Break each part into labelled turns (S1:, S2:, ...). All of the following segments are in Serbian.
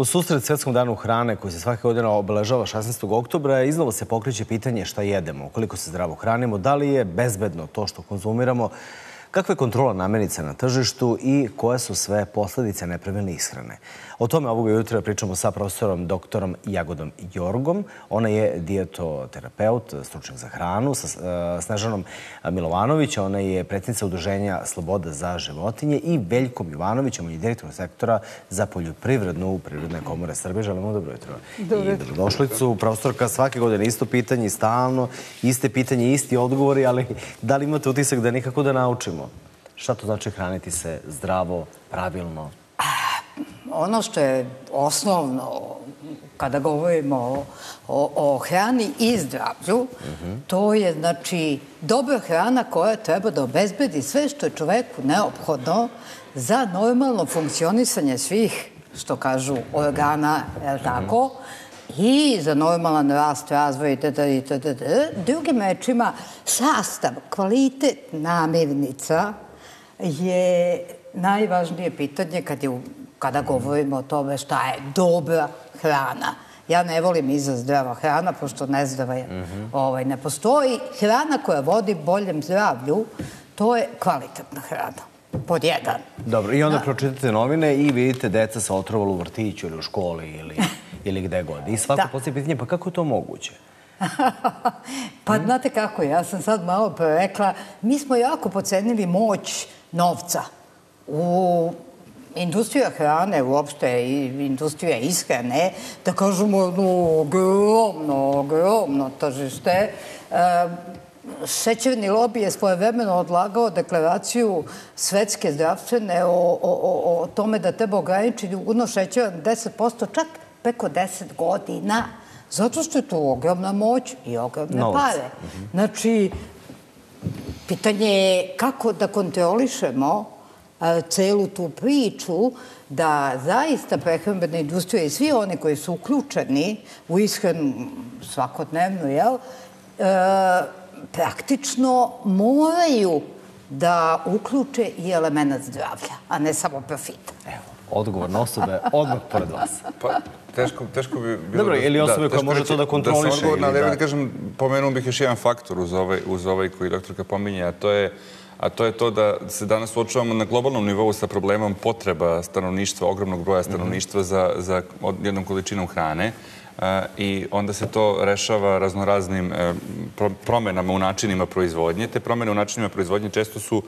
S1: U susret Svetskom danu hrane koji se svake godine obeležava 16. oktobra iznova se pokreće pitanje šta jedemo, koliko se zdravo hranimo, da li je bezbedno to što konzumiramo, kakva je kontrola namirnica na tržištu i koje su sve posledice nepravilne ishrane. O tome ovoga jutra pričamo sa profesorom doktorom Jagodom Jorgom. Ona je dijetoterapeut, stručnjak za hranu, sa e, Snežanom Milovanović. Ona je predsjednica Udruženja Sloboda za životinje i Veljkom Jovanović, on je direktor sektora za poljoprivrednu Prirodne komore Srbije. Želimo dobro jutro.
S2: Dobro
S1: I dobrodošlicu. Profesorka, svake godine isto pitanje, stalno, iste pitanje, isti odgovori, ali da li imate utisak da nikako da naučimo? Šta to znači hraniti se zdravo, pravilno?
S2: ono što je osnovno kada govorimo o, o, o hrani i zdravlju, to je znači dobra hrana koja treba da obezbedi sve što je čoveku neophodno za normalno funkcionisanje svih, što kažu, organa, je li tako? i za normalan rast, razvoj itd. itd. Drugim rečima, sastav, kvalitet namirnica je najvažnije pitanje kad je kada govorimo o tome šta je dobra hrana. Ja ne volim izraz zdrava hrana, pošto nezdrava je, mm -hmm. ovaj, ne postoji. Hrana koja vodi boljem zdravlju, to je kvalitetna hrana. Pod jedan.
S1: Dobro, i onda da. pročitate novine i vidite deca se otrovalo u vrtiću ili u školi ili, ili gde god. I svako da. postoji pitanje, pa kako je to moguće?
S2: pa hmm? znate kako, ja sam sad malo pre rekla, mi smo jako pocenili moć novca u industrija hrane uopšte i industrija ishrane, da kažemo, no, ogromno, ogromno tržište. E, šećerni lobby je svojevremeno odlagao deklaraciju svetske zdravstvene o, o, o, o tome da treba ograničiti uno šećera na 10%, čak preko 10 godina, zato što je to ogromna moć i ogromne Novac. pare. -hmm. Znači, pitanje je kako da kontrolišemo celu tu priču da zaista prehrambena industrija i svi oni koji su uključeni u ishranu svakodnevno, jel, e, praktično moraju da uključe i element zdravlja, a ne samo profita.
S1: Evo, odgovorna osoba je odmah pored vas.
S3: Pa, teško, teško bi bilo...
S1: Dobro, ili da- osobe da, koja može to da kontroliše. Da
S3: sam odgovorna, ali da... da kažem, pomenuo bih još jedan faktor uz ovaj, uz ovaj koji doktorka pominje, a to je a to je to da se danas uočavamo na globalnom nivou sa problemom potreba stanovništva, ogromnog broja stanovništva za, za jednom količinom hrane i onda se to rešava raznoraznim e, promenama u načinima proizvodnje. Te promene u načinima proizvodnje često su,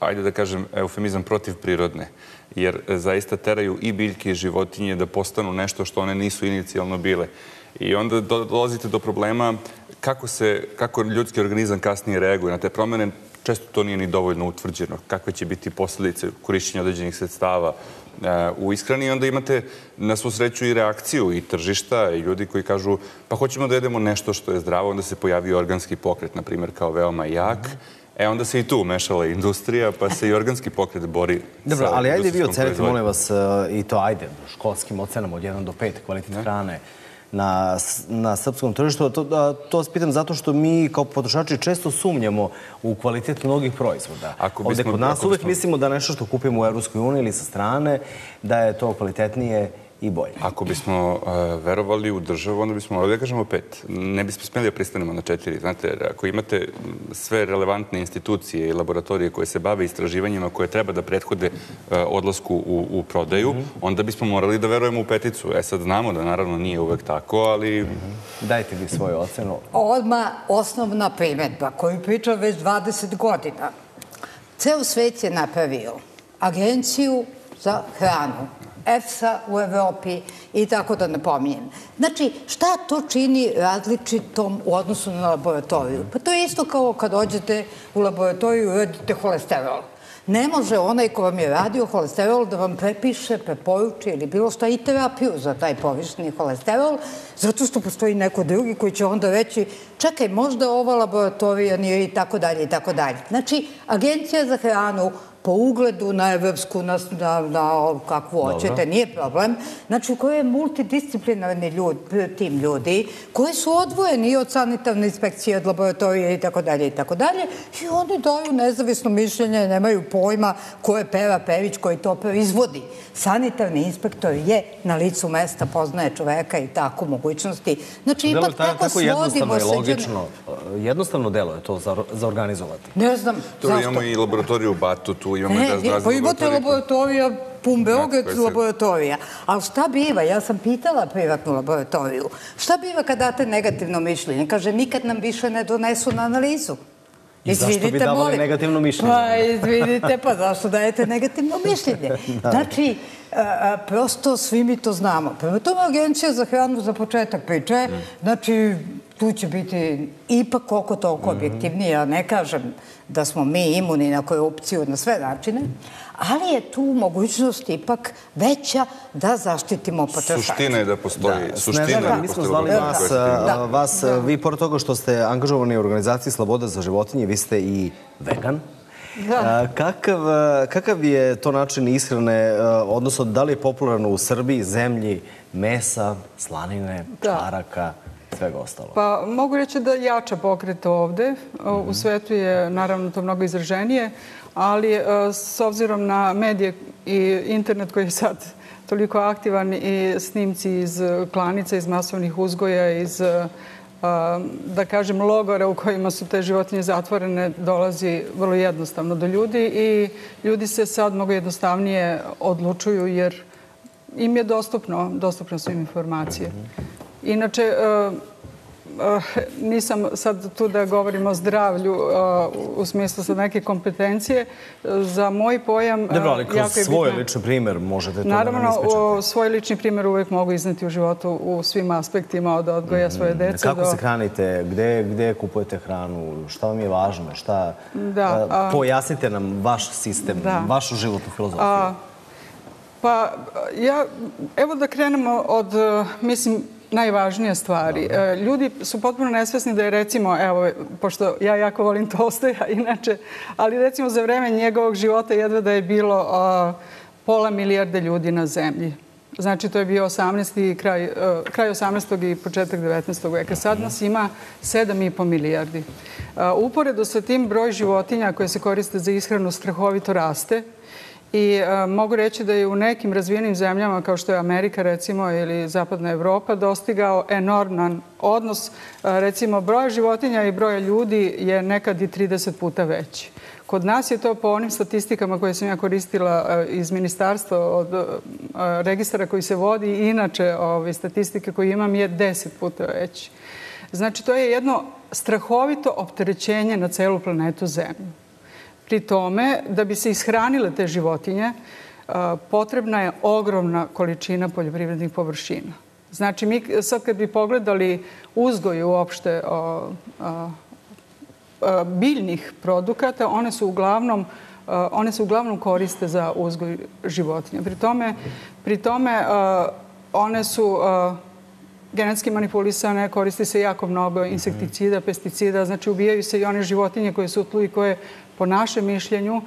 S3: ajde da kažem, eufemizam protivprirodne, jer e, zaista teraju i biljke i životinje da postanu nešto što one nisu inicijalno bile. I onda dolazite do problema kako, se, kako ljudski organizam kasnije reaguje na te promene, često to nije ni dovoljno utvrđeno. Kakve će biti posledice korišćenja određenih sredstava e, u ishrani i onda imate na svu sreću i reakciju i tržišta i ljudi koji kažu pa hoćemo da jedemo nešto što je zdravo, onda se pojavi organski pokret, na primjer, kao veoma jak. E, onda se i tu umešala industrija, pa se i organski pokret bori
S1: Dobro, ali ajde vi ocenite, molim vas, e, i to ajde, školskim ocenama od 1 do 5, kvalitet hrane na, na srpskom tržištu. To, to vas pitam zato što mi kao potrošači često sumnjamo u kvalitet mnogih proizvoda. Ako bismo, Ovde kod nas uvek bismo... mislimo da nešto što kupimo u Evropskoj uniji ili sa strane, da je to kvalitetnije i bolje.
S3: Ako bismo uh, verovali u državu, onda bismo morali da kažemo pet. Ne bismo smeli da pristanemo na četiri. Znate, ako imate sve relevantne institucije i laboratorije koje se bave istraživanjima koje treba da prethode uh, odlasku u, u prodaju, mm -hmm. onda bismo morali da verujemo u peticu. E sad znamo da naravno nije uvek tako, ali... Mm
S1: -hmm. Dajte vi svoju ocenu.
S2: Odma osnovna primetba koju pričam već 20 godina. Ceo svet je napravio agenciju za hranu EFSA u Evropi i tako da ne pominjem. Znači, šta to čini različitom u odnosu na laboratoriju? Pa to je isto kao kad dođete u laboratoriju i radite holesterol. Ne može onaj ko vam je radio holesterol da vam prepiše, preporuči ili bilo šta i terapiju za taj povišeni holesterol, zato što postoji neko drugi koji će onda reći čekaj, možda ova laboratorija nije i tako dalje i tako dalje. Znači, Agencija za hranu po ugledu na evropsku, na, na, na kakvu hoćete, nije problem. Znači, koji je multidisciplinarni ljud, tim ljudi, koji su odvojeni od sanitarne inspekcije, od laboratorije i tako dalje i tako dalje, i oni daju nezavisno mišljenje, nemaju pojma ko je Pera Perić koji to proizvodi. Sanitarni inspektor je na licu mesta, poznaje čoveka i tako mogućnosti. Znači, ipak
S1: ta-
S2: tako
S1: tako
S2: svodimo se...
S1: logično. Jednostavno delo je to za, za organizovati.
S2: Ne znam,
S3: Tu
S2: zašto?
S3: imamo i laboratoriju u Batutu, imamo i
S2: Ne,
S3: razne
S2: ne, pa imate laboratorija, pun Beograd
S3: koje se-
S2: laboratorija. Ali šta biva? Ja sam pitala privatnu laboratoriju. Šta biva kad date negativno mišljenje? Kaže, nikad nam više ne donesu na analizu.
S1: I zašto bi davali
S2: molim.
S1: negativno mišljenje?
S2: Pa, izvinite, pa zašto dajete negativno mišljenje? Znači, a, a, prosto svi mi to znamo. Prema tome, Agencija za hranu za početak priče, znači, tu će biti ipak koliko toliko objektivnije. Ja ne kažem da smo mi imuni na korupciju na sve načine, ali je tu mogućnost ipak veća da zaštitimo potrošače.
S3: Suština je da postoji. Suština je
S1: Snežana,
S3: da
S1: mi smo zvali vas,
S3: koja se time
S1: a, vas a, vi pored toga što ste angažovani u organizaciji Sloboda za životinje, vi ste i vegan.
S2: Da.
S1: A, Kakav, kakav je to način ishrane, odnosno da li je popularno u Srbiji, zemlji, mesa, slanine,
S4: Da.
S1: Svega ostalo?
S4: Pa mogu reći da jača pokret ovde. U svetu je naravno to mnogo izraženije, ali e, s obzirom na medije i internet koji je sad toliko aktivan i snimci iz klanica, iz masovnih uzgoja, iz e, da kažem logora u kojima su te životinje zatvorene dolazi vrlo jednostavno do ljudi i ljudi se sad mnogo jednostavnije odlučuju jer im je dostupno, dostupno su im informacije. Inače, e, e, nisam sad tu da govorim o zdravlju e, u smislu sad neke kompetencije. Za moj pojam... e,
S1: Dobro, ali kroz svoj
S4: bitno-
S1: lični primer možete to da
S4: Naravno,
S1: nam ispričate.
S4: o, svoj lični primjer uvek mogu izneti u životu u svim aspektima od odgoja svoje dece
S1: Kako
S4: do...
S1: se hranite? Gde, gde kupujete hranu? Šta vam je važno? Šta,
S4: Da,
S1: a, pojasnite nam vaš sistem,
S4: Da.
S1: vašu životnu filozofiju.
S4: A, pa ja, evo da krenemo od, e, mislim, najvažnije stvari. E, Ljudi su potpuno nesvesni da je recimo, evo, pošto ja jako volim Tolstoja inače, ali recimo za vreme njegovog života jedva da je bilo a, pola milijarde ljudi na zemlji. Znači, to je bio 18. i kraj, e, kraj 18. i početak 19. veka. Sad nas ima 7,5 milijardi. A, Uporedo sa tim broj životinja koje se koriste za ishranu strahovito raste i e, mogu reći da je u nekim razvijenim zemljama kao što je Amerika recimo ili Zapadna Evropa dostigao enorman odnos. E, recimo broj životinja i broja ljudi je nekad i 30 puta veći. Kod nas je to po onim statistikama koje sam ja koristila e, iz ministarstva od registara koji se vodi i inače ove, statistike koje imam je 10 puta veći. Znači to je jedno strahovito opterećenje na celu planetu Zemlju. Pri tome, da bi se ishranile te životinje, a, potrebna je ogromna količina poljoprivrednih površina. Znači, mi sad kad bi pogledali uzgoj uopšte o, biljnih produkata, one su uglavnom one se uglavnom koriste za uzgoj životinja. Pri tome, pri tome one su genetski manipulisane, koristi se jako mnogo insekticida, pesticida, znači ubijaju se i one životinje koje su u tlu i koje po našem mišljenju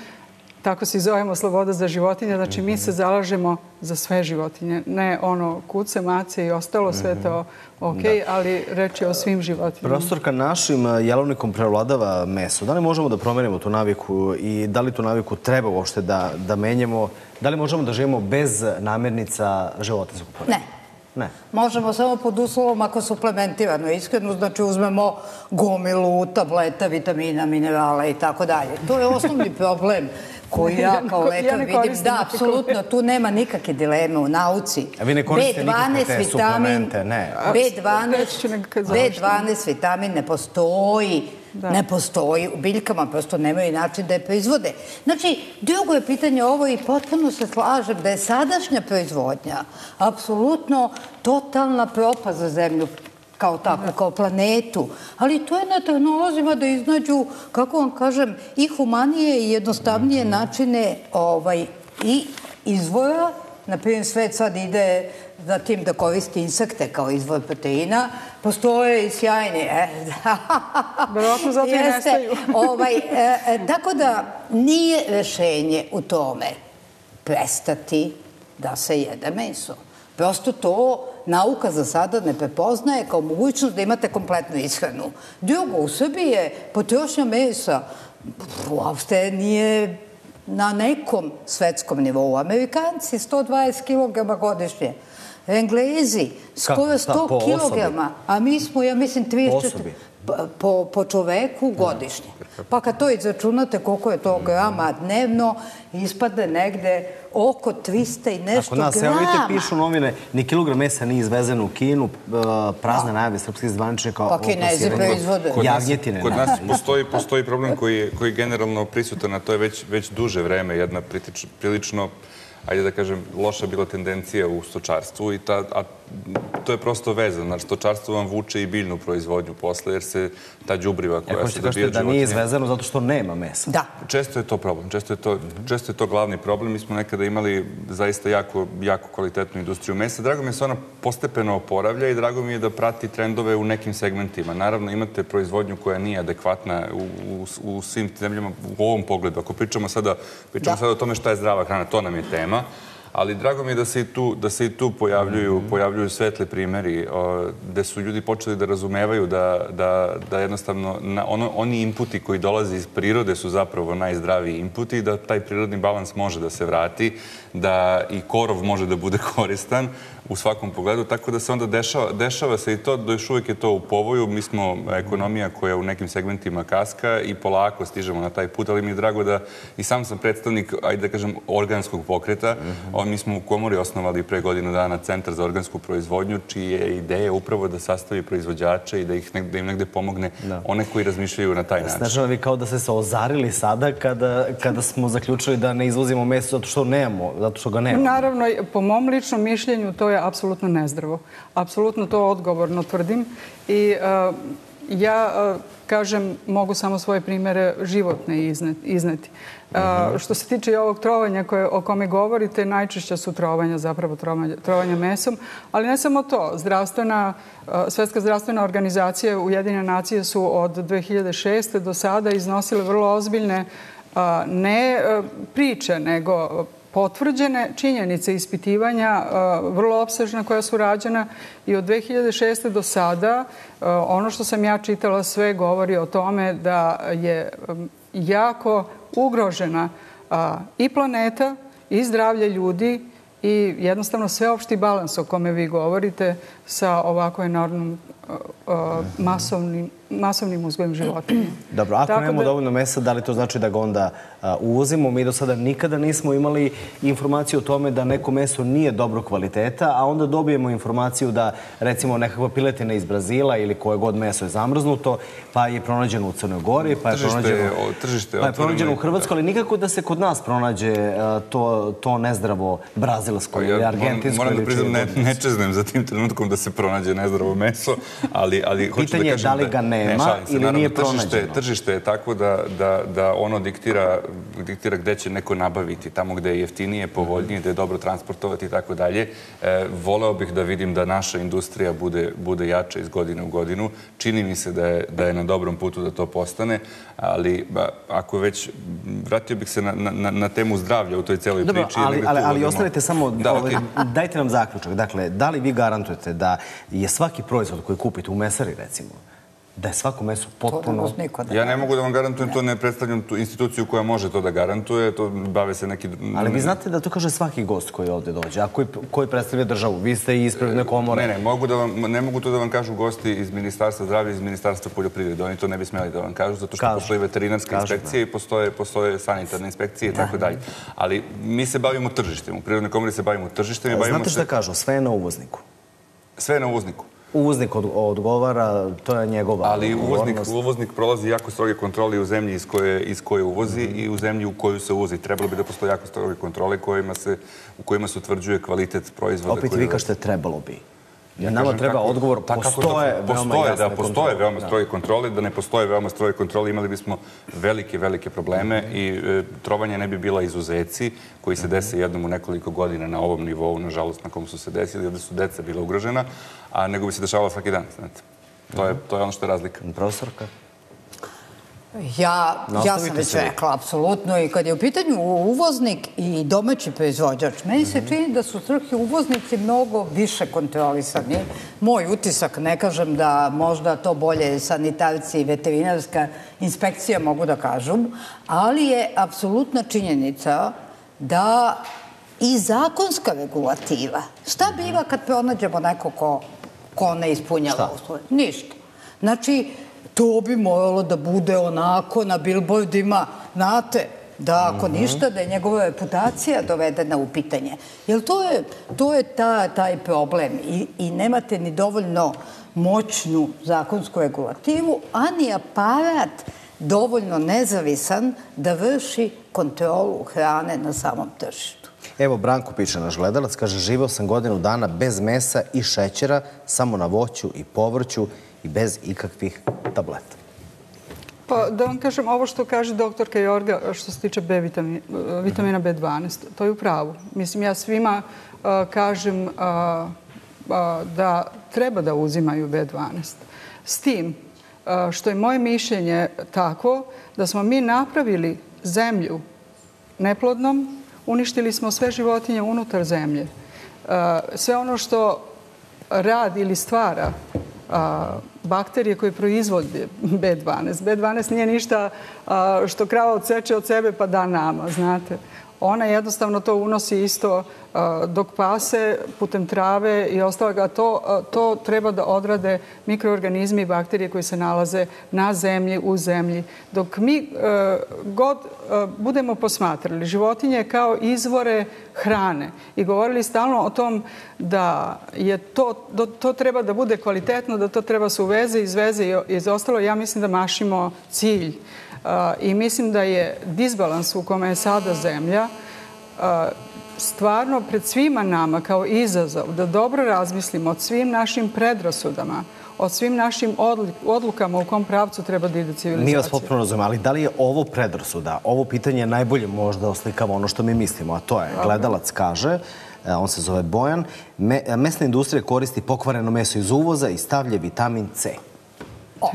S4: tako se i zovemo Sloboda za životinje, znači mi se zalažemo za sve životinje, ne ono kuce, mace i ostalo, sve to ok, ali reč je o svim životinjama.
S1: Profesorka, našim a, jelovnikom prevladava meso. Da li možemo da promenimo tu naviku i da li tu naviku treba uopšte da, da menjamo? Da li možemo da živimo bez namirnica životinskog porekla?
S2: Ne.
S1: Ne.
S2: Možemo samo pod uslovom ako suplementirano iskreno, znači uzmemo gomilu tableta, vitamina, minerala i tako dalje. To je osnovni problem koji ja
S4: Ja
S2: kao
S4: ja
S2: lekar
S4: ne
S2: vidim. Da, apsolutno, tu nema nikakve dileme u nauci.
S1: A vi ne koristite nikakve te
S2: vitamin,
S1: suplemente, ne.
S2: B12,
S4: Reći ću nek- kad završim.
S2: B12 vitamin ne postoji.
S4: Da.
S2: Ne postoji. U biljkama prosto nemaju način da je proizvode. Znači, drugo je pitanje ovo i potpuno se slažem da je sadašnja proizvodnja apsolutno totalna propast za zemlju kao takvu, kao planetu. Ali to je na tehnolozima da iznađu, kako vam kažem, i humanije i jednostavnije načine ovaj, i izvora na primjer, svet sad ide za tim da koristi insekte kao izvor proteina, postoje i sjajni. E,
S4: Verovatno zato i nestaju.
S2: ovaj, e, e, tako da nije rešenje u tome prestati da se jede meso. Prosto to nauka za sada ne prepoznaje kao mogućnost da imate kompletnu ishranu. Drugo, u Srbiji je potrošnja mesa uopšte nije na nekom svetskom nivou. Amerikanci 120 kg godišnje. Englezi skoro 100 kg, a mi smo, ja mislim, 34 po, po čoveku godišnje. Pa kad to izračunate koliko je to grama dnevno, ispade negde oko 300 i nešto grama. Ako nas, evo vidite,
S1: pišu novine, ni kilogram mesa nije izvezen u Kinu, prazne najave srpskih zvaničnika.
S2: Pa kinezi proizvode.
S1: Jagnjetine.
S3: Kod nas postoji, postoji problem koji je, koji je generalno prisutan, a to je već, već duže vreme, jedna prilično ajde da kažem, loša bila tendencija u stočarstvu i ta, a to je prosto vezano. Znači, stočarstvo vam vuče i biljnu proizvodnju posle, jer se ta đubriva koja se dobija
S1: da nije izvezano zato što nema mesa.
S2: Da.
S3: Često je to problem. Često je to, često je to glavni problem. Mi smo nekada imali zaista jako, jako kvalitetnu industriju mesa. Drago mi je se ona postepeno oporavlja i drago mi je da prati trendove u nekim segmentima. Naravno, imate proizvodnju koja nije adekvatna u, u, u svim zemljama u ovom pogledu. Ako pričamo sada, pričamo da. sada o tome šta je zdrava hrana, to nam je tema ali drago mi je da se i tu, da se i tu pojavljuju, mm -hmm. pojavljuju svetli primeri gde su ljudi počeli da razumevaju da, da, da jednostavno na, ono, oni inputi koji dolaze iz prirode su zapravo najzdraviji inputi i da taj prirodni balans može da se vrati, da i korov može da bude koristan, u svakom pogledu, tako da se onda dešava, dešava se i to, da još uvijek je to u povoju. Mi smo ekonomija koja u nekim segmentima kaska i polako stižemo na taj put, ali mi je drago da i sam sam predstavnik, ajde da kažem, organskog pokreta. Mm -hmm. Mi smo u Komori osnovali pre godinu dana Centar za organsku proizvodnju, čiji je ideja upravo da sastavi proizvođače i da, ih da im negde pomogne da. one koji razmišljaju na taj način.
S1: Snežana, vi kao da ste se ozarili sada kada, kada smo zaključili da ne izvozimo meso zato što nemamo, zato što ga nemamo.
S4: Naravno, po mom ličnom mišljenju to je apsolutno nezdravo. Apsolutno to odgovorno tvrdim i uh, ja uh, kažem, mogu samo svoje primere životne izneti. Uh, što se tiče i ovog trovanja koje, o kome govorite, najčešća su trovanja, zapravo trovanja, trovanja mesom, ali ne samo to. Zdravstvena, Svetska zdravstvena organizacija Ujedinjene nacije su od 2006. do sada iznosile vrlo ozbiljne ne priče, nego potvrđene činjenice ispitivanja vrlo opsežna koja su rađena i od 2006. do sada ono što sam ja čitala sve govori o tome da je jako ugrožena i planeta i zdravlje ljudi i jednostavno sveopšti balans o kome vi govorite sa ovako enormnom masovnim masovnim uzgojem životinja.
S1: Dobro, ako Tako nemamo da... dovoljno mesa, da li to znači da ga onda a, uvozimo? Mi do sada nikada nismo imali informaciju o tome da neko meso nije dobro kvaliteta, a onda dobijemo informaciju da recimo nekakva piletina iz Brazila ili koje god meso je zamrznuto, pa je pronađeno u Crnoj Gori, pa je tržište, pronađeno,
S3: tržište
S1: pa je pronađeno u Hrvatskoj, ali nikako da se kod nas pronađe a, to, to nezdravo brazilsko pa ja, ili argentinsko.
S3: Moram da priznam, ne, ne čeznem za tim trenutkom da se pronađe nezdravo meso, ali, ali hoću
S1: Pitanje
S3: da kažem
S1: da li ga ne nema ne, se, ili nije pronađeno?
S3: Tržište, tržište je tako da, da, da ono diktira, diktira gde će neko nabaviti, tamo gde je jeftinije, povoljnije, gde je dobro transportovati i tako dalje. E, voleo bih da vidim da naša industrija bude, bude jača iz godine u godinu. Čini mi se da je, da je na dobrom putu da to postane, ali ba, ako već, vratio bih se na, na, na temu zdravlja u toj celoj
S1: Dobro,
S3: priči.
S1: Ali, ali, ali ostavite samo, da, ovaj, okay. dajte nam zaključak. Dakle, da li vi garantujete da je svaki proizvod koji kupite u mesari, recimo, da je svako meso potpuno...
S3: Da ja ne mogu da vam garantujem, to ne predstavljam tu instituciju koja može to da garantuje, to bave se neki...
S1: Ali vi znate da to kaže svaki gost koji ovde dođe, a koji, koji predstavlja državu. Vi ste i ispravne komore.
S3: Ne, ne, mogu da vam, ne mogu to da vam kažu gosti iz Ministarstva zdravlja, iz Ministarstva poljoprivrede. Oni to ne bi smeli da vam kažu, zato što kažu. postoji veterinarska kažu, inspekcija da. i postoje, postoje sanitarne inspekcije i tako dalje. Ali mi se bavimo tržištem. U Prirodnoj komori se bavimo tržištem.
S1: Znate bavimo šta se... kažu? Sve je na uvozniku.
S3: Sve je na uvozniku.
S1: Uvoznik od, odgovara, to je njegova
S3: Ali uvoznik, uvoznik prolazi jako stroge kontrole u zemlji iz koje, iz koje uvozi mm -hmm. i u zemlji u koju se uvozi. Trebalo bi da postoje jako stroge kontrole kojima se, u kojima se utvrđuje kvalitet proizvoda.
S1: Opet vi kažete trebalo bi. Ja Nama treba kako, odgovor,
S3: ta,
S1: postoje,
S3: da,
S1: veoma
S3: postoje,
S1: jasne
S3: da, postoje
S1: kontrole.
S3: veoma stroje kontrole, da ne postoje veoma stroje kontrole, imali bismo velike, velike probleme i e, trovanje ne bi bila izuzeci koji se dese jednom u nekoliko godina na ovom nivou, nažalost, na kom su se desili, da su deca bila ugrožena, a nego bi se dešavalo svaki dan, znate. To je, to je ono što je razlika.
S1: Profesorka?
S2: Ja, ja sam već rekla, apsolutno. I kad je u pitanju uvoznik i domaći proizvođač, meni se čini da su crhi uvoznici mnogo više kontrolisani. Moj utisak, ne kažem da možda to bolje sanitarci i veterinarska inspekcija mogu da kažu, ali je apsolutna činjenica da i zakonska regulativa. Šta biva kad pronađemo neko ko, ko ne ispunjava uslove? Ništa. Znači, to bi moralo da bude onako na billboardima, znate, da ako ništa, da je njegova reputacija dovedena u pitanje. Jer to je, to je ta, taj problem I, i nemate ni dovoljno moćnu zakonsku regulativu, a ni aparat dovoljno nezavisan da vrši kontrolu hrane na samom tržištu.
S1: Evo, Branko piše naš gledalac, kaže, živeo sam godinu dana bez mesa i šećera, samo na voću i povrću i bez ikakvih tableta.
S4: Pa da vam kažem, ovo što kaže doktorka Jorga što se tiče B vitamina, vitamina B12, to je u pravu. Mislim, ja svima uh, kažem uh, uh, da treba da uzimaju B12. S tim što je moje mišljenje tako da smo mi napravili zemlju neplodnom, uništili smo sve životinje unutar zemlje. Sve ono što radi ili stvara bakterije koje proizvode B12. B12 nije ništa što krava odseče od sebe pa da nama, znate. Ona jednostavno to unosi isto a, dok pase putem trave i ostaloga. To, a, to treba da odrade mikroorganizmi i bakterije koji se nalaze na zemlji, u zemlji. Dok mi a, god budemo posmatrali životinje kao izvore hrane i govorili stalno o tom da je to, da to treba da bude kvalitetno, da to treba se uveze, izveze i iz ostalo, ja mislim da mašimo cilj. I mislim da je disbalans u kome je sada zemlja stvarno pred svima nama kao izazov da dobro razmislimo o svim našim predrasudama, o svim našim odlukama u kom pravcu treba da ide civilizacija.
S1: Mi vas potpuno razumemo, ali da li je ovo predrasuda? Ovo pitanje najbolje možda oslikava ono što mi mislimo, a to je, gledalac kaže, e, on se zove Bojan, me, mesna industrija koristi pokvareno meso iz uvoza i stavlja vitamin C.
S2: O,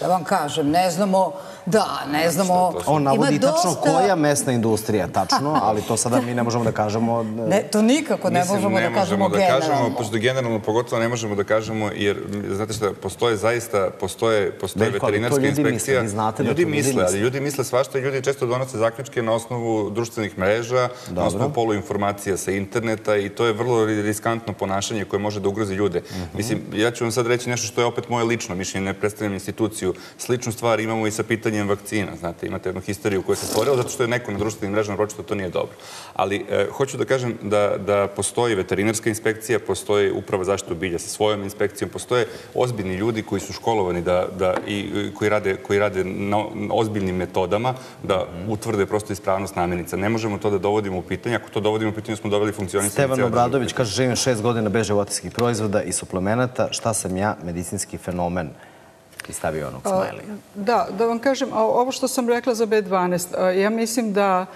S2: da vam kažem, ne znamo, da, ne znamo.
S1: On navodi
S2: Ima
S1: tačno
S2: dosta-
S1: koja mesna industrija, tačno, ali to sada mi ne možemo da kažemo.
S2: Ne, to nikako ne
S3: Mislim,
S2: možemo
S3: ne
S2: da kažemo
S3: možemo da kažemo,
S2: generalno.
S3: pošto generalno pogotovo ne možemo da kažemo, jer, znate šta, postoje zaista, postoje, postoje
S1: to
S3: veterinarska
S1: ljudi misle,
S3: inspekcija.
S1: vi znate da
S3: ljudi
S1: ljudi
S3: misle,
S1: misle.
S3: ali ljudi misle svašta i ljudi često donose zaključke na osnovu društvenih mreža, na osnovu poluinformacija sa interneta i to je vrlo riskantno ponašanje koje može da ugrozi ljude.
S1: Mhm.
S3: Mislim, ja ću vam sad reći nešto što je opet moje lično mišljenje, ne predstavljam instituciju. Sličnu stvar imamo i sa pitanjem vakcina, znate, imate jednu histeriju koja se stvorila zato što je neko na društvenim mrežama pročito to nije dobro. Ali e, hoću da kažem da, da postoji veterinarska inspekcija, postoji uprava zaštitu bilja sa svojom inspekcijom, postoje ozbiljni ljudi koji su školovani da, da, i koji rade, koji rade na, na ozbiljnim metodama da utvrde prosto ispravnost namirnica. Ne možemo to da dovodimo u pitanje. Ako to dovodimo u pitanje, smo doveli funkcionisanje.
S1: Stevan. Obradović kaže, živim šest godina bez životinskih proizvoda i suplemenata. Šta sam ja, medicinski fenomen? I stavio onog smajlija.
S4: Da, da vam kažem, a ovo što sam rekla za B12, a, ja mislim da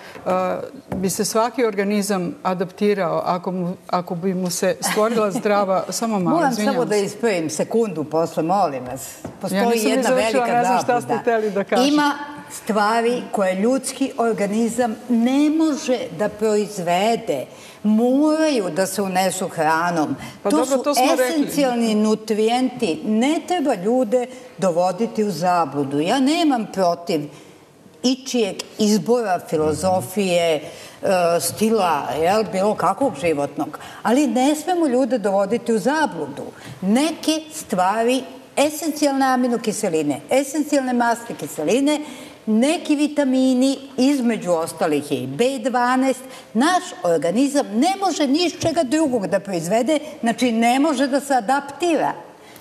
S4: bi se svaki organizam adaptirao ako, mu, ako bi mu se stvorila zdrava, samo malo,
S2: Moram samo da
S4: se.
S2: ispravim sekundu posle, molim vas. Postoji
S4: Ja nisam ni
S2: jedna
S4: završila,
S2: velika
S4: ne znam šta
S2: zabluda.
S4: ste hteli da kažete.
S2: Ima stvari koje ljudski organizam ne može da proizvede. Moraju da se unesu hranom.
S4: Pa
S2: to
S4: dobro,
S2: su
S4: to smo rekli.
S2: esencijalni nutrijenti. Ne treba ljude dovoditi u zabludu. Ja nemam protiv ičijeg izbora filozofije, e, stila, jel, bilo kakvog životnog. Ali ne smemo ljude dovoditi u zabludu. Neke stvari, esencijalne aminokiseline, esencijalne masne kiseline, neki vitamini, između ostalih je i B12, naš organizam ne može ni iz čega drugog da proizvede, znači ne može da se adaptira.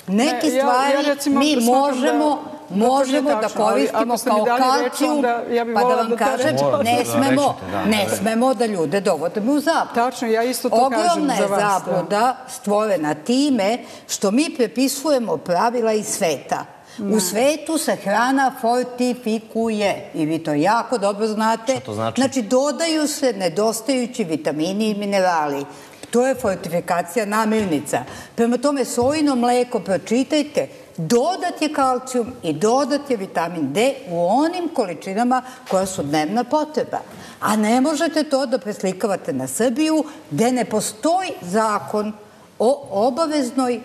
S2: Neke
S4: Ne, ja- ja
S2: stvari
S4: recimo
S2: mi
S4: smatram da-
S2: možemo možemo da
S4: tačno, ali
S2: koristimo kao kalcijum,
S4: ja bih
S2: pa da vam
S4: da
S2: kažem, ne
S1: Da
S2: smemo,
S1: rečete, da.
S2: ne smemo da ljude dovodimo u zabludu.
S4: Tačno, ja isto to kažem
S2: Ogromna
S4: za
S2: je
S4: vas. da.
S2: zabluda stvorena time što mi prepisujemo pravila iz sveta. U svetu se hrana fortifikuje i vi to jako dobro znate.
S1: Šta to znači?
S2: Znači, dodaju se nedostajući vitamini i minerali. To je fortifikacija namirnica. Prema tome, sojino mleko, pročitajte, dodat je kalcijum i dodat je vitamin D u onim količinama koja su dnevna potreba. A ne možete to da preslikavate na Srbiju, gde ne postoji zakon o obaveznoj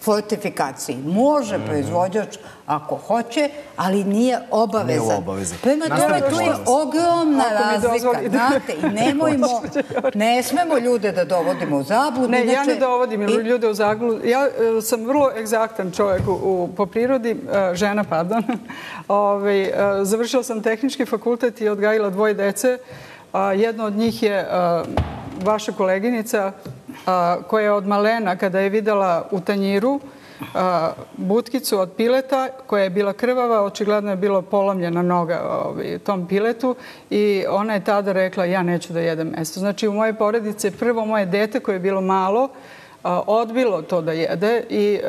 S2: fortifikaciji. Može proizvođač ako hoće, ali nije obavezan.
S1: Nije u obavezi.
S2: Prema tome, tu je ogromna razlika, znate, i nemojmo, ne smemo ljude da dovodimo u zabludu.
S4: Ne, ja
S2: inače-
S4: ne dovodim
S2: i-
S4: ljude u zaglu. Ja e, sam vrlo egzaktan čovjek u, u, po prirodi, e, žena, pardon. Ove, e, završila sam tehnički fakultet i odgajila dvoje dece. A, jedno od njih je a, vaša koleginica koja je od malena kada je videla u tanjiru butkicu od pileta koja je bila krvava, očigledno je bilo polomljena noga ovaj, tom piletu i ona je tada rekla ja neću da jedem meso. Znači u moje porodice prvo moje dete koje je bilo malo odbilo to da jede i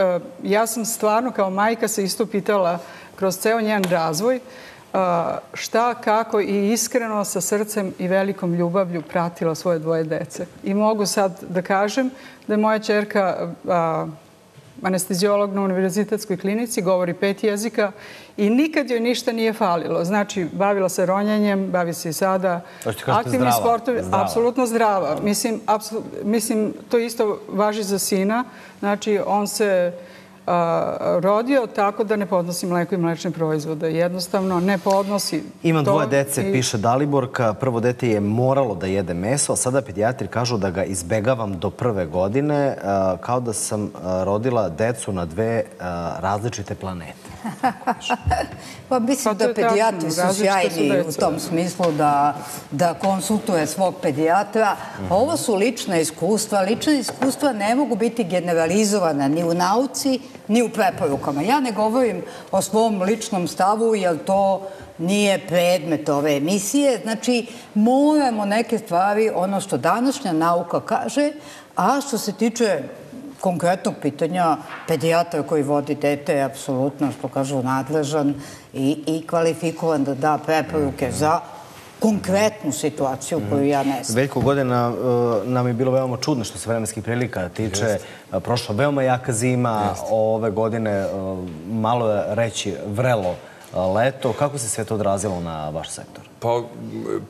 S4: ja sam stvarno kao majka se isto pitala kroz ceo njen razvoj šta, kako i iskreno sa srcem i velikom ljubavlju pratila svoje dvoje dece. I mogu sad da kažem da je moja čerka a, anestezijolog na univerzitetskoj klinici, govori pet jezika i nikad joj ništa nije falilo. Znači, bavila se ronjenjem, bavi se i sada. Aktivni sportovi, apsolutno zdrava. Mislim, apsol, mislim, to isto važi za sina. Znači, on se a, rodio tako da ne podnosi mleko i mlečne proizvode. Jednostavno ne podnosi
S1: Imam dvoje dece,
S4: i-
S1: piše Daliborka. Prvo dete je moralo da jede meso, a sada pedijatri kažu da ga izbegavam do prve godine, a, kao da sam a, rodila decu na dve različite planete.
S2: Pa mislim
S4: Pa
S2: da pedijatri su sjajni u tom smislu da, da konsultuje svog pedijatra.
S1: Mhm.
S2: Ovo su lična iskustva. Lična iskustva ne mogu biti generalizovana ni u nauci, ni u preporukama. Ja ne govorim o svom ličnom stavu, jer to nije predmet ove emisije. Znači, moramo neke stvari, ono što današnja nauka kaže, a što se tiče konkretnog pitanja, pedijatra koji vodi dete je apsolutno, što kažu, nadležan i, i kvalifikovan da da preporuke za konkretnu situaciju koju ja ne znam.
S1: Veljko godina e, nam je bilo veoma čudno što se vremenskih prilika tiče. E, Prošla veoma jaka zima, ove godine e, malo je reći vrelo leto. Kako se sve to odrazilo na vaš sektor?
S3: Pa,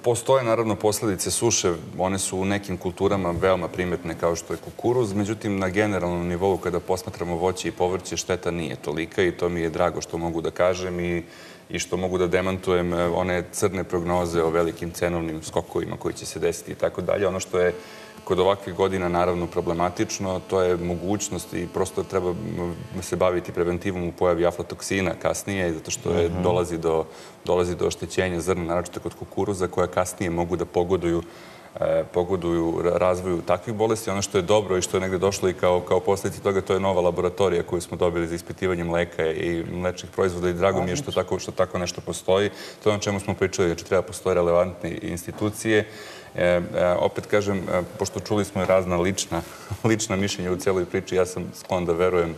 S3: postoje naravno posledice suše, one su u nekim kulturama veoma primetne kao što je kukuruz, međutim na generalnom nivou kada posmatramo voće i povrće šteta nije tolika i to mi je drago što mogu da kažem i, i što mogu da demantujem e, one crne prognoze o velikim cenovnim skokovima koji će se desiti i tako dalje. Ono što je kod ovakvih godina naravno problematično, to je mogućnost i prosto treba se baviti preventivom u pojavi aflatoksina kasnije, zato što je, dolazi, do, dolazi do oštećenja zrna, naročito kod kukuruza, koja kasnije mogu da pogoduju pogoduju ra- razvoju takvih bolesti. Ono što je dobro i što je negde došlo i kao, kao posljedica toga, to je nova laboratorija koju smo dobili za ispitivanje mleka i mlečnih proizvoda i drago mi je što tako, što tako nešto postoji. To je ono čemu smo pričali, znači treba postoje relevantne institucije. E, e, opet kažem, e, pošto čuli smo i razna lična, lična mišljenja u cijeloj priči, ja sam sklon da verujem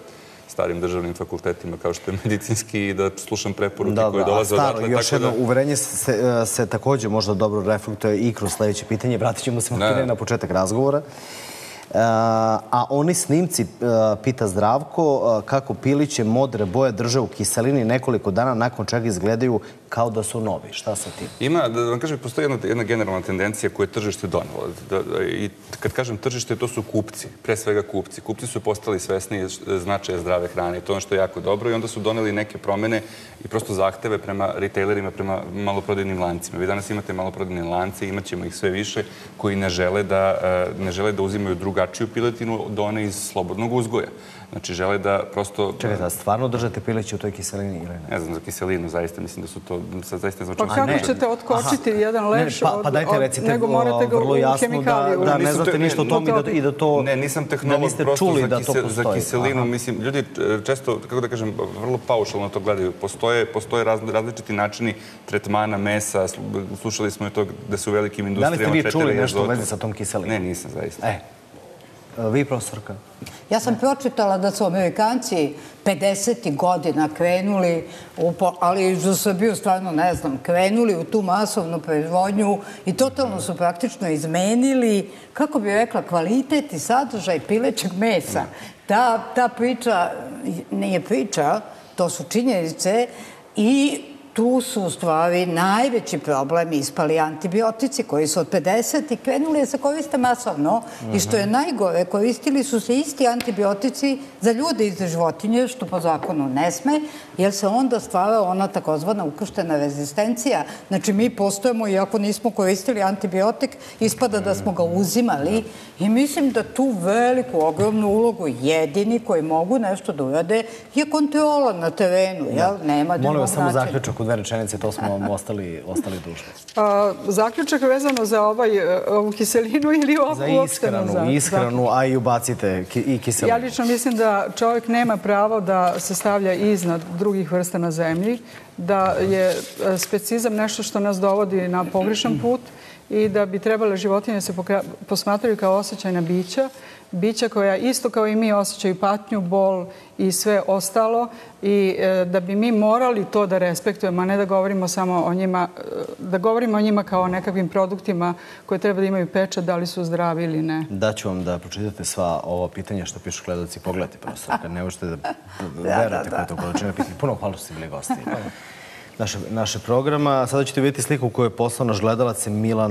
S3: starim državnim fakultetima kao što je medicinski i da slušam preporuke koje dolaze
S1: staro,
S3: odatle.
S1: još
S3: tako da-
S1: jedno uverenje se, se takođe možda dobro reflektuje i kroz sledeće pitanje. Vratit ćemo se
S3: da.
S1: na početak razgovora. A oni snimci, e, pita Zdravko, e, kako piliće modre boje drže u kiselini nekoliko dana nakon čega izgledaju kao da su novi. Šta sa tim?
S3: Ima, da vam kažem, postoji jedna, jedna generalna tendencija koju je tržište donelo. Da, da, I kad kažem tržište, to su kupci, pre svega kupci. Kupci su postali svesni značaja zdrave hrane to je ono što je jako dobro i onda su doneli neke promene i prosto zahteve prema retailerima, prema maloprodajnim lancima. Vi danas imate maloprodajne lance, imat ćemo ih sve više, koji ne žele da, e, ne žele da uzimaju drugačije drugačiju piletinu od one iz slobodnog uzgoja. Znači, žele da prosto...
S1: Čekajte, a stvarno držate pileći u toj kiselini ili ne?
S3: Ne znam za kiselinu, zaista mislim da su to... Sad zaista ne znam
S4: Pa kako ćete otkočiti jedan
S1: Ne,
S4: leš
S1: pa,
S4: od,
S1: pa dajte recite
S4: nego morate ga
S1: vrlo jasno da, da ne znate
S3: te-
S1: ništa o tom i da, i da to...
S3: Ne, nisam
S1: da
S3: tehnolog,
S1: niste
S3: prosto
S1: čuli
S3: za,
S1: da
S3: kise- za kiselinu.
S1: Aha.
S3: Mislim, ljudi e, često, kako da kažem, vrlo paušalno to gledaju. Postoje, postoje raz, različiti načini tretmana mesa. Slu- Slušali smo i to da se u velikim
S1: Da li
S3: industrijama
S1: ste vi čuli nešto u vezi sa tom kiselinom?
S3: Ne, nisam zaista.
S1: E, vi profesorka?
S2: Ja sam pročitala da su Amerikanci 50. godina krenuli, u, ali za Srbiju stvarno ne znam, krenuli u tu masovnu proizvodnju i totalno su praktično izmenili, kako bi rekla, kvalitet i sadržaj pilećeg mesa. Ta, ta priča nije priča, to su činjenice i tu su u stvari najveći problem ispali antibiotici koji su od 50 i krenuli da se koriste masovno i što je najgore, koristili su se isti antibiotici za ljude i za životinje, što po zakonu ne sme, jer se onda stvara ona takozvana ukrštena rezistencija. Znači mi postojemo, iako nismo koristili antibiotik, ispada da smo ga uzimali i mislim da tu veliku, ogromnu ulogu jedini koji mogu nešto da urade je kontrola na terenu, jel? Nema
S1: Molim vas,
S2: drugog
S1: samo
S2: načina.
S1: zaključak u dve rečenice, to smo vam ostali, ostali dužni.
S4: A, zaključak vezano za ovaj, e, ovu kiselinu ili ovako
S1: Za ishranu,
S4: za-
S1: ishranu, a i ubacite ki, i
S4: Ja
S1: kiselinu.
S4: lično mislim da čovjek nema pravo da se stavlja iznad drugih vrsta na zemlji, da je e, specizam nešto što nas dovodi na pogrešan put i da bi trebale životinje da se posmatraju kao osjećajna bića, bića koja isto kao i mi osjećaju patnju, bol i sve ostalo i e, da bi mi morali to da respektujemo, a ne da govorimo samo o njima, e, da govorimo o njima kao o nekakvim produktima koje treba da imaju pečat, da li su zdravi ili ne.
S1: Daću vam da pročitate sva ova pitanja što pišu gledalci. Pogledajte, profesorka, ne možete da, verujete koje je to količine pitanja. Puno hvala što ste bili gosti naše, naše programa. Sada ćete vidjeti sliku koju je poslao naš gledalac Milan